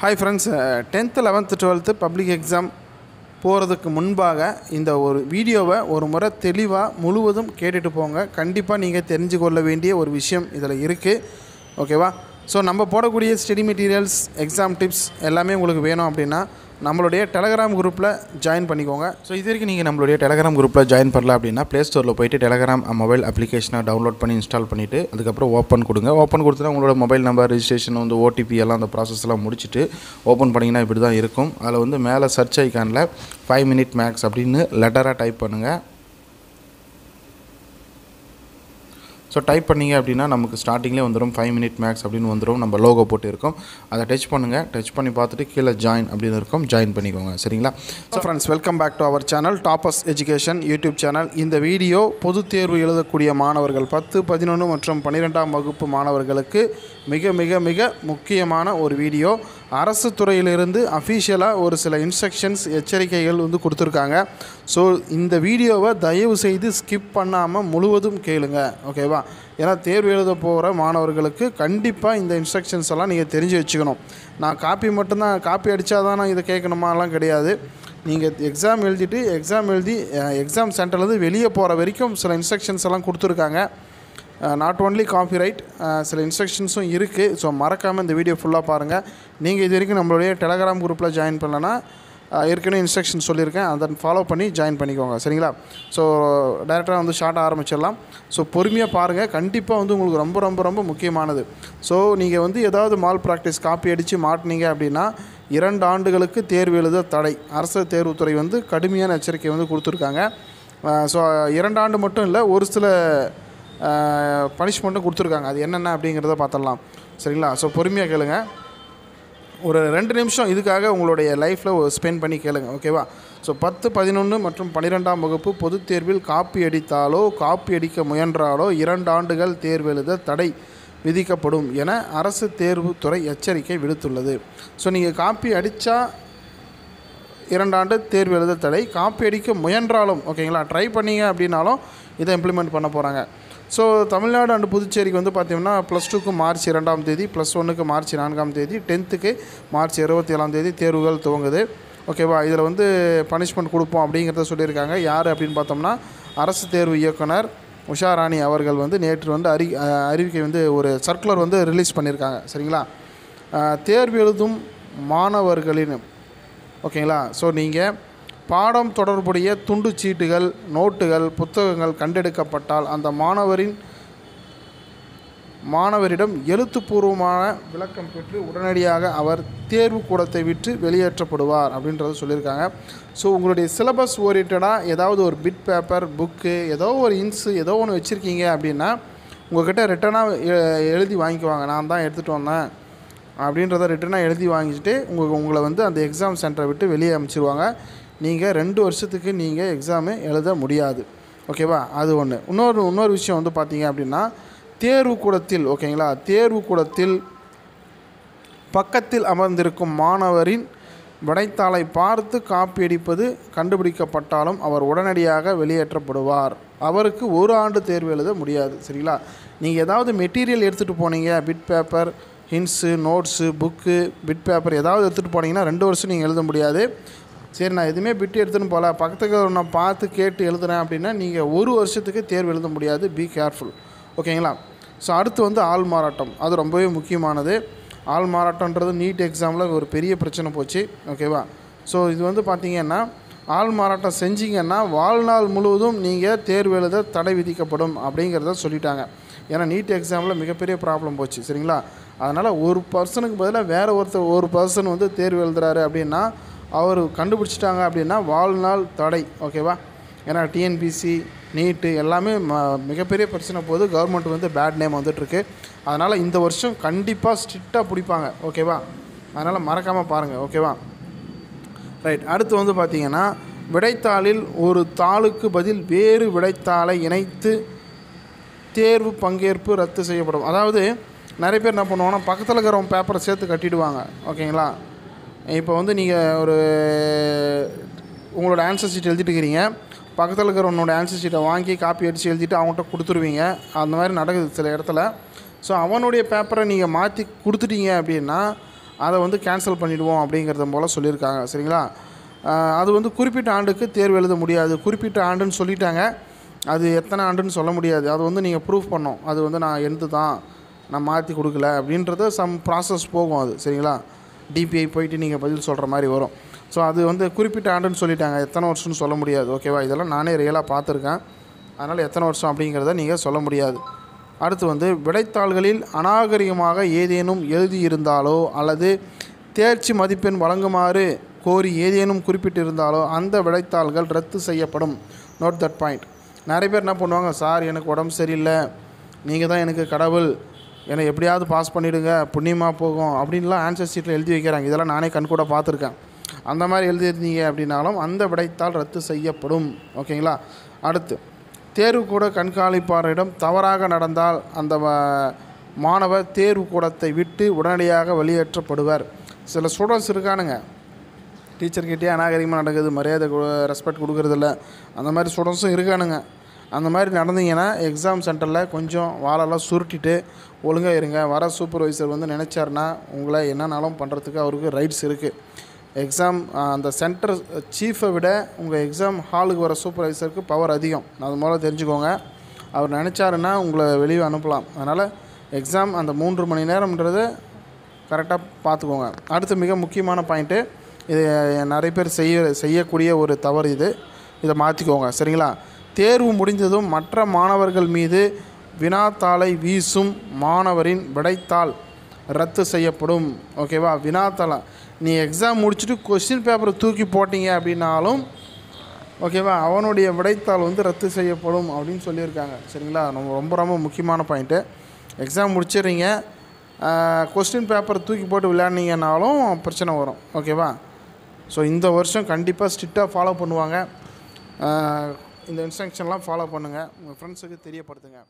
Hi friends tenth eleventh twelfth public exam போகிறதுக்கு முன்பாக இந்த ஒரு வீடியோவை ஒரு முறை தெளிவாக முழுவதும் கேட்டுட்டு போங்க. கண்டிப்பாக நீங்கள் தெரிஞ்சு கொள்ள வேண்டிய ஒரு விஷயம் இதில் இருக்குது ஓகேவா ஸோ நம்ம போடக்கூடிய ஸ்டடி மெட்டீரியல்ஸ் எக்ஸாம் டிப்ஸ் எல்லாமே உங்களுக்கு வேணும் அப்படின்னா நம்மளுடைய டெலகிராம் குரூப்பில் ஜாயின் பண்ணிக்கோங்க. ஸோ இது வரைக்கும் நீங்கள் நம்மளுடைய டெலகிராம் குரூப்பில் ஜாயின் பண்ணல அப்படின்னா ப்ளே ஸ்டோரில் போயிட்டு டெலகிராம் மொபைல் அப்ளிகேஷனை டவுன்லோட் பண்ணி இன்ஸ்டால் பண்ணிவிட்டு அதுக்கப்புறம் ஓப்பன் கொடுங்க. ஓப்பன் கொடுத்தா உங்களோட மொபைல் நம்பர் ரிஜிஸ்ட்ரேஷன் வந்து ஓடிபி எல்லாம் அந்த ப்ராசஸ்லாம் முடிச்சுட்டு ஓப்பன் பண்ணிங்கன்னா இப்படி தான் இருக்கும். அதில் வந்து மேலே சர்ச் ஐக்கானில் ஃபைவ் மினிட் மேக்ஸ் அப்படின்னு லெட்டராக டைப் பண்ணுங்கள் ஸோ டைப் பண்ணிங்க அப்படின்னா நமக்கு ஸ்டார்டிங்லேயே வந்துடும் ஃபைவ் மினிட் மேக்ஸ் அப்படின்னு வந்துடும் நம்ம லோகோ போட்டியிருக்கும் அதை டச் பண்ணுங்கள் டச் பண்ணி பார்த்துட்டு கீழே ஜாயின் அப்படின்னு இருக்கும். ஜாயின் பண்ணிக்கோங்க. சரிங்களா? So friends welcome back to our channel Toppers education YouTube channel இந்த வீடியோ பொதுத் தேர்வு எழுதக்கூடிய மாணவர்கள் பத்து பதினொன்று மற்றும் பன்னிரெண்டாம் வகுப்பு மாணவர்களுக்கு மிக மிக மிக முக்கியமான ஒரு வீடியோ. அரசு துறையிலிருந்து அஃபீஷியலாக ஒரு சில இன்ஸ்ட்ரக்ஷன்ஸ் எச்சரிக்கைகள் வந்து கொடுத்துருக்காங்க. ஸோ இந்த வீடியோவை தயவு செய்து ஸ்கிப் பண்ணாமல் முழுவதும் கேளுங்க. ஓகேவா ஏன்னா தேர்வு எழுத போகிற மாணவர்களுக்கு கண்டிப்பாக இந்த இன்ஸ்ட்ரக்ஷன்ஸ் எல்லாம் நீங்கள் தெரிஞ்சு வச்சுக்கணும். நான் காப்பி மட்டும்தான் காப்பி அடித்தா தான் நான் இதை கேட்கணுமாலாம் கிடையாது. நீங்கள் எக்ஸாம் எழுதிட்டு எக்ஸாம் எழுதி எக்ஸாம் சென்டர்லேருந்து வெளியே போகிற வரைக்கும் சில இன்ஸ்ட்ரக்ஷன்ஸ் எல்லாம் கொடுத்துருக்காங்க. நாட் ஓன்லி காப்பிரைட் சில இன்ஸ்ட்ரக்ஷன்ஸும் இருக்குது ஸோ மறக்காமல் இந்த வீடியோ ஃபுல்லாக பாருங்கள் நீங்கள் இது வரைக்கும் நம்மளுடைய டெலகிராம் குரூப்பில் ஜாயின் பண்ணலன்னா uh, ஏற்கனவே இன்ஸ்ட்ரக்ஷன் சொல்லியிருக்கேன். அதை ஃபாலோ பண்ணி ஜாயின் பண்ணிக்கோங்க. சரிங்களா? ஸோ டேரெக்டாக வந்து ஷார்ட் ஆரம்பிச்சிடலாம். ஸோ பொறுமையாக பாருங்கள் கண்டிப்பாக வந்து உங்களுக்கு ரொம்ப ரொம்ப ரொம்ப முக்கியமானது. ஸோ நீங்கள் வந்து ஏதாவது மால் ப்ராக்டிஸ் காப்பி அடித்து மாட்டினீங்க அப்படின்னா இரண்டு ஆண்டுகளுக்கு தேர்வு எழுத தடை. அரசு தேர்வுத்துறை வந்து கடுமையான எச்சரிக்கை வந்து கொடுத்துருக்காங்க. Uh, ஸோ இரண்டு ஆண்டு மட்டும் இல்லை ஒரு சில பனிஷ்மெண்ட்டும் கொடுத்துருக்காங்க. அது என்னென்ன அப்படிங்கிறத பார்த்துடலாம். சரிங்களா? ஸோ பொறுமையாக கேளுங்க. ஒரு ரெண்டு நிமிஷம் இதுக்காக உங்களுடைய லைஃப்பில் ஸ்பெண்ட் பண்ணி கேளுங்க ஓகேவா ஸோ பத்து பதினொன்று மற்றும் பன்னிரெண்டாம் வகுப்பு பொதுத் தேர்வில் காப்பி அடித்தாலோ காப்பி அடிக்க முயன்றாலோ இரண்டு ஆண்டுகள் தேர்வு எழுத தடை விதிக்கப்படும் என அரசு தேர்வுத்துறை எச்சரிக்கை விடுத்துள்ளது. ஸோ நீங்கள் காப்பி அடித்தா இரண்டாண்டு தேர்வு எழுத தடை காப்பி அடிக்க முயன்றாலும் ஓகேங்களா ட்ரை பண்ணீங்க அப்படின்னாலும் இதை இம்ப்ளிமெண்ட் பண்ண போகிறாங்க ஸோ தமிழ்நாடு அண்டு புதுச்சேரிக்கு வந்து பார்த்தீங்கன்னா ப்ளஸ் டூக்கு மார்ச் இரண்டாம் தேதி ப்ளஸ் ஒன்றுக்கு மார்ச் நான்காம் தேதி டென்த்துக்கு மார்ச் இருபத்தி ஏழாம் தேதி தேர்வுகள் துவங்குது. ஓகேவா இதில் வந்து பனிஷ்மெண்ட் கொடுப்போம் அப்படிங்கிறத சொல்லியிருக்காங்க. யார் அப்படின்னு பார்த்தோம்னா அரசு தேர்வு இயக்குனர் உஷாராணி அவர்கள் வந்து நேற்று வந்து அறி அறிவிக்கை வந்து ஒரு சர்க்குலர் வந்து ரிலீஸ் பண்ணியிருக்காங்க. சரிங்களா? தேர்வு எழுதும் மாணவர்களின் ஓகேங்களா ஸோ நீங்கள் பாடம் தொடர்புடைய துண்டு சீட்டுகள் நோட்டுகள் புத்தகங்கள் கண்டெடுக்கப்பட்டால் அந்த மாணவரின் மாணவரிடம் எழுத்துப்பூர்வமான விளக்கம் பெற்று உடனடியாக அவர் தேர்வு கூடத்தை விட்டு வெளியேற்றப்படுவார் அப்படின்றத சொல்லியிருக்காங்க. ஸோ உங்களுடைய சிலபஸ் ஓரியன்டாக ஏதாவது ஒரு பிட் பேப்பர் புக்கு ஏதோ ஒரு இன்ஸு ஏதோ ஒன்று வச்சுருக்கீங்க அப்படின்னா உங்கள்கிட்ட ரிட்டனாக எழுதி வாங்கிக்குவாங்க. நான் தான் எடுத்துகிட்டு வந்தேன் அப்படின்றத ரிட்டனாக எழுதி வாங்கிட்டு உங்களுக்கு உங்களை வந்து அந்த எக்ஸாம் சென்டரை விட்டு வெளியே அனுப்பிச்சிருவாங்க. நீங்கள் ரெண்டு வருஷத்துக்கு நீங்கள் எக்ஸாமு எழுத முடியாது. ஓகேவா அது ஒன்று இன்னொரு இன்னொரு விஷயம் வந்து பார்த்தீங்க அப்படின்னா தேர்வு கூடத்தில் ஓகேங்களா தேர்வு கூடத்தில் பக்கத்தில் அமர்ந்திருக்கும் மாணவரின் விடைத்தாளை பார்த்து காப்பி அடிப்பது கண்டுபிடிக்கப்பட்டாலும் அவர் உடனடியாக வெளியேற்றப்படுவார். அவருக்கு ஒரு ஆண்டு தேர்வு எழுத முடியாது. சரிங்களா? நீங்கள் ஏதாவது மெட்டீரியல் எடுத்துகிட்டு போனீங்க bit paper hints notes book bit paper ஏதாவது எடுத்துகிட்டு போனீங்கன்னா ரெண்டு வருஷம் நீங்கள் எழுத முடியாது. சரி நான் எதுவுமே பிட்டு எடுத்துன்னு போகல. பக்கத்துக்கு நான் பார்த்து கேட்டு எழுதுறேன் அப்படின்னா நீங்கள் ஒரு வருஷத்துக்கு தேர்வு எழுத முடியாது. பி கேர்ஃபுல் ஓகேங்களா? ஸோ அடுத்து வந்து ஆள் மாறாட்டம். அது ரொம்பவே முக்கியமானது. ஆள் மாறாட்டன்றது நீட் எக்ஸாமில் ஒரு பெரிய பிரச்சனை போச்சு. ஓகேவா? ஸோ இது வந்து பார்த்தீங்கன்னா ஆள் மாறாட்டம் செஞ்சீங்கன்னா வாழ்நாள் முழுவதும் நீங்கள் தேர்வு எழுத தடை விதிக்கப்படும் அப்படிங்கிறத சொல்லிட்டாங்க. ஏன்னா நீட் எக்ஸாமில் மிகப்பெரிய ப்ராப்ளம் போச்சு. சரிங்களா? அதனால் ஒரு பர்சனுக்கு பதிலாக வேறு ஒருத்தர் ஒரு பர்சன் வந்து தேர்வு எழுதுறாரு அப்படின்னா அவர் கண்டுபிடிச்சிட்டாங்க அப்படின்னா வாழ்நாள் தடை ஓகேவா? ஏன்னா டிஎன்பிசி நீட்டு எல்லாமே ம மிகப்பெரிய பிரச்சனை போது கவர்மெண்ட் வந்து பேட் நேம் வந்துட்டுருக்கு. அதனால் இந்த வருஷம் கண்டிப்பாக ஸ்ட்ரிக்டாக பிடிப்பாங்க ஓகேவா? அதனால் மறக்காமல் பாருங்கள் ஓகேவா? ரைட் அடுத்து வந்து பார்த்தீங்கன்னா விடைத்தாளில் ஒரு தாளுக்கு பதில் வேறு விடைத்தாளை இணைத்து தேர்வு பங்கேற்பு ரத்து செய்யப்படும். அதாவது நிறைய பேர் என்ன பண்ணுவாங்கன்னா பக்கத்தில் இருக்கிறவங்க பேப்பரை சேர்த்து கட்டிடுவாங்க ஓகேங்களா? இப்போ வந்து நீங்கள் ஒரு உங்களோட ஆன்சர் ஷீட் எழுதிட்டு இருக்கிறீங்க பக்கத்தில் இருக்கிறவனோட ஆன்சர் ஷீட்டை வாங்கி காப்பி அடித்து எழுதிட்டு அவங்கள்ட்ட கொடுத்துருவீங்க. அந்த மாதிரி நடக்குது சில இடத்துல. ஸோ அவனுடைய பேப்பரை நீங்கள் மாற்றி கொடுத்துட்டீங்க அப்படின்னா அதை வந்து கேன்சல் பண்ணிவிடுவோம் அப்படிங்கிறத போல் சொல்லியிருக்காங்க. சரிங்களா? அது வந்து குறிப்பிட்ட ஆண்டுக்கு தேர்வு எழுத முடியாது. குறிப்பிட்ட ஆண்டுன்னு சொல்லிட்டாங்க. அது எத்தனை ஆண்டுன்னு சொல்ல முடியாது. அது வந்து நீங்கள் ப்ரூஃப் பண்ணோம் அது வந்து நான் எழுந்து தான் நான் மாற்றி கொடுக்கல அப்படின்றது சம் ப்ராசஸ் போகும் அது. சரிங்களா? டிபிஐ போயிட்டு நீங்கள் பதில் சொல்கிற மாதிரி வரும். ஸோ அது வந்து குறிப்பிட்ட ஆண்டுன்னு சொல்லிட்டாங்க. எத்தனை வருஷம்னு சொல்ல முடியாது. ஓகேவா இதெல்லாம் நானே ரியலாக பார்த்துருக்கேன். அதனால் எத்தனை வருஷம் அப்படிங்கிறத நீங்கள் சொல்ல முடியாது. அடுத்து வந்து விடைத்தாள்களில் அநாகரிகமாக ஏதேனும் எழுதியிருந்தாலோ அல்லது தேர்ச்சி மதிப்பெண் வழங்குமாறு கோரி ஏதேனும் குறிப்பிட்டிருந்தாலோ அந்த விடைத்தாள்கள் ரத்து செய்யப்படும். நோட் தட் பாயிண்ட் நிறைய பேர் என்ன பண்ணுவாங்க? சார் எனக்கு உடம்பு சரியில்லை. நீங்கள் தான் எனக்கு கடவுள். என்னை எப்படியாவது பாஸ் பண்ணிவிடுங்க புண்ணியமாக போகும் அப்படின்லாம் ஆன்சர் ஷீட்டில் எழுதி வைக்கிறாங்க. இதெல்லாம் நானே கண்கூட பார்த்துருக்கேன். அந்த மாதிரி எழுதியிருந்தீங்க அப்படின்னாலும் அந்த விடைத்தால் ரத்து செய்யப்படும். ஓகேங்களா அடுத்து தேர்வு கூட கண்காணிப்பாளரிடம் தவறாக நடந்தால் அந்த வ- மாணவர் தேர்வு கூடத்தை விட்டு உடனடியாக வெளியேற்றப்படுவர். சில ஸ்டூடெண்ட்ஸ் இருக்கானுங்க. டீச்சர்கிட்டே அநாகரிகமாக நடக்குது மரியாதை ரெஸ்பெக்ட் கொடுக்குறதில்ல. அந்த மாதிரி ஸ்டூடெண்ட்ஸும் இருக்கானுங்க. அந்த மாதிரி நடந்தீங்கன்னா எக்ஸாம் சென்டரில் கொஞ்சம் வாழெல்லாம் சுருட்டிட்டு ஒழுங்காக இருங்க. வர சூப்பர்வைசர் வந்து நினச்சாருன்னா உங்களை என்னன்னாலும் பண்ணுறதுக்கு அவருக்கு ரைட்ஸ் இருக்குது எக்ஸாம் அந்த சென்டர் சீஃபை விட உங்கள் எக்ஸாம் ஹாலுக்கு வர சூப்பர்வைசருக்கு பவர் அதிகம். அது மூலம் தெரிஞ்சுக்கோங்க. அவர் நினச்சாருன்னா உங்களை வெளியே அனுப்பலாம். அதனால் எக்ஸாம் அந்த மூன்று மணி நேரம்ன்றது கரெக்டாக பார்த்துக்கோங்க அடுத்து மிக முக்கியமான பாயிண்ட்டு இது நிறைய பேர் செய்ய செய்யக்கூடிய ஒரு தவறு இது. இதை மாற்றிக்கோங்க சரிங்களா? தேர்வு முடிந்ததும் மற்ற மாணவர்கள் மீது வினாத்தாளை வீசும் மாணவரின் விடைத்தாள் ரத்து செய்யப்படும். ஓகேவா வினாத்தாளை. நீ எக்ஸாம் முடிச்சுட்டு கொஸ்டின் பேப்பரை தூக்கி போட்டீங்க அப்படின்னாலும் ஓகேவா அவனுடைய விடைத்தாள் வந்து ரத்து செய்யப்படும் அப்படின்னு சொல்லியிருக்காங்க. சரிங்களா? ரொம்ப ரொம்ப ரொம்ப முக்கியமான பாயிண்ட்டு எக்ஸாம் முடிச்சிடுறீங்க. கொஸ்டின் பேப்பர் தூக்கி போட்டு விளையாடினீங்கனாலும் பிரச்சனை வரும். ஓகேவா ஸோ இந்த வருஷம் கண்டிப்பாக ஸ்ட்ரிக்டாக ஃபாலோ பண்ணுவாங்க. இந்த இன்ஸ்ட்ரக்ஷன்லாம் ஃபாலோ பண்ணுங்கள் உங்கள் ஃப்ரெண்ட்ஸுக்கு தெரியப்படுத்துங்க.